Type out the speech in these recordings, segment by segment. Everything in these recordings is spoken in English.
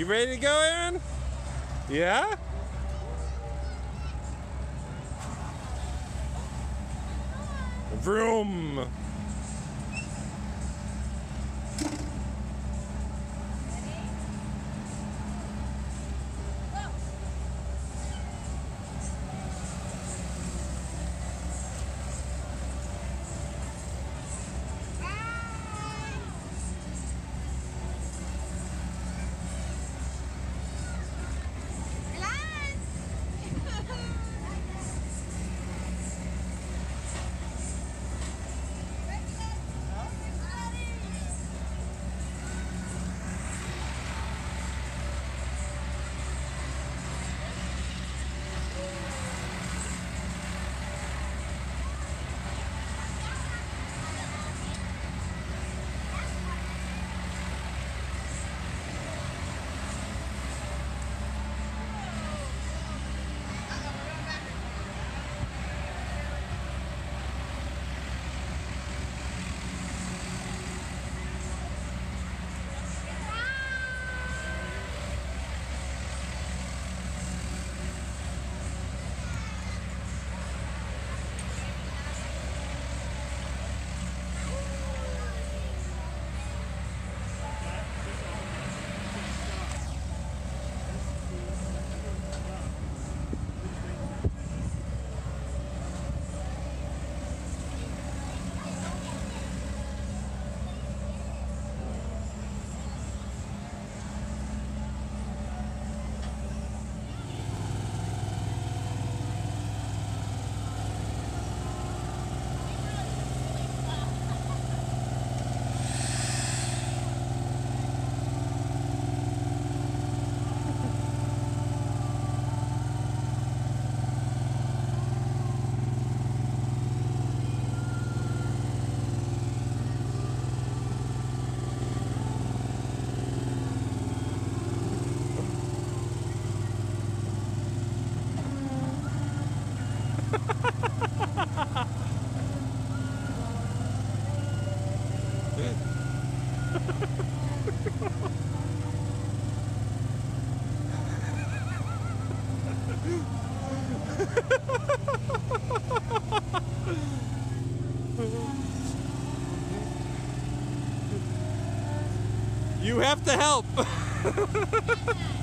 You ready to go, Aeryn? Yeah? Vroom. You have to help.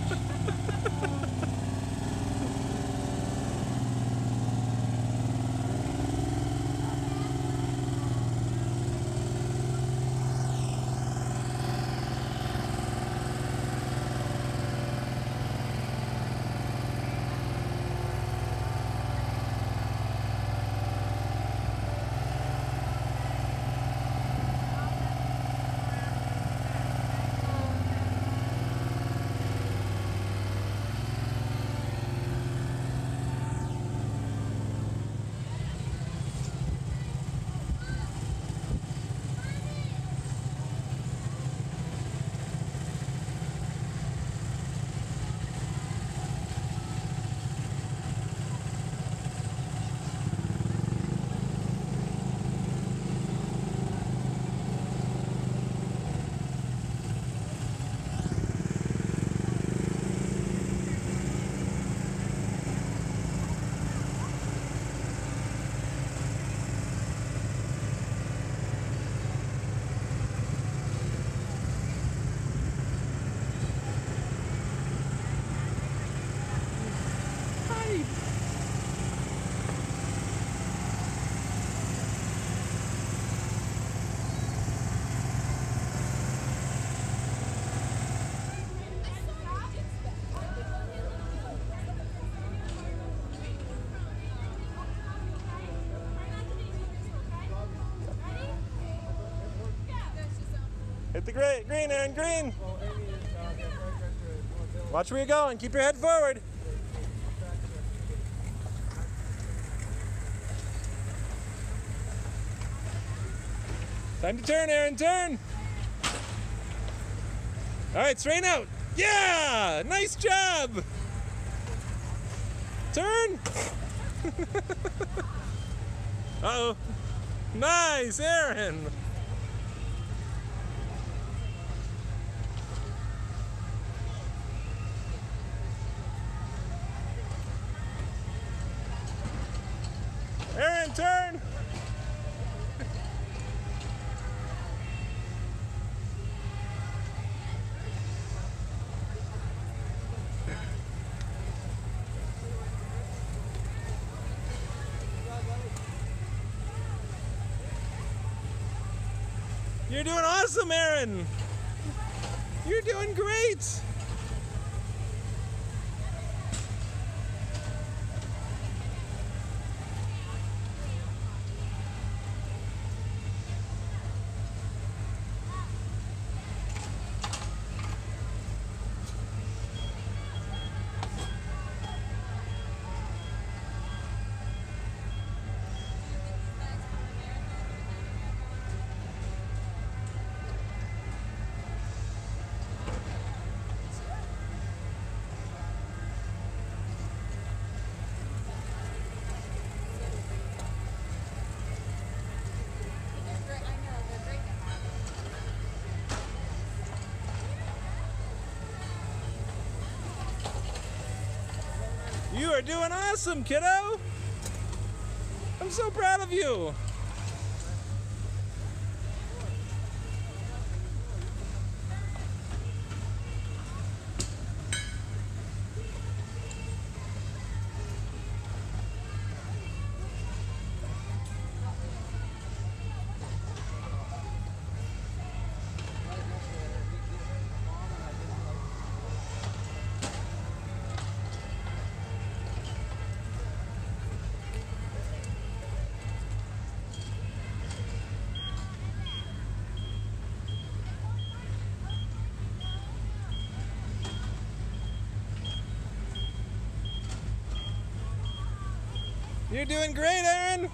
Hit the green, green, Aeryn, green. Watch where you're going. Keep your head forward. Time to turn, Aeryn, turn. All right, straighten out. Yeah, nice job. Turn. Uh oh. Nice, Aeryn. Turn! You're doing awesome, Aeryn! You're doing great! Are doing awesome, kiddo! I'm so proud of you! You're doing great, Aeryn!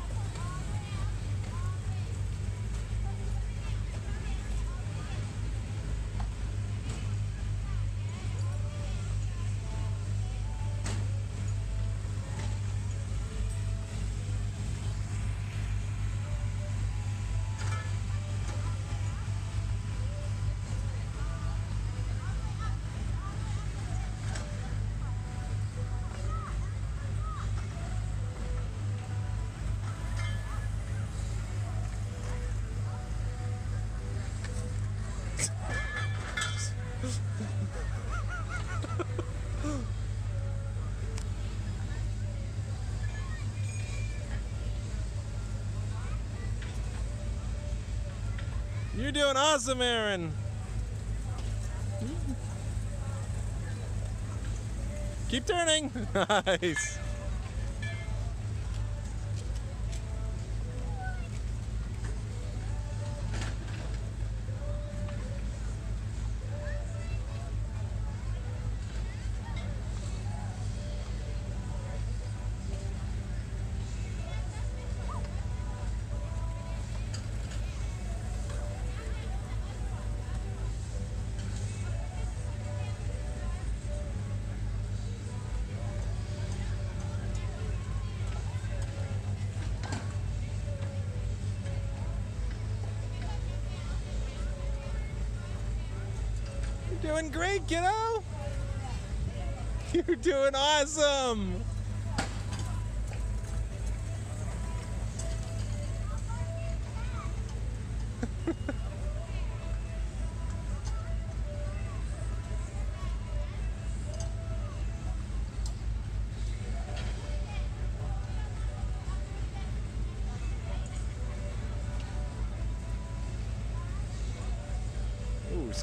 Doing awesome, Aeryn. Keep turning. nice. Doing great, kiddo. You're doing awesome.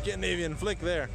Scandinavian flick there.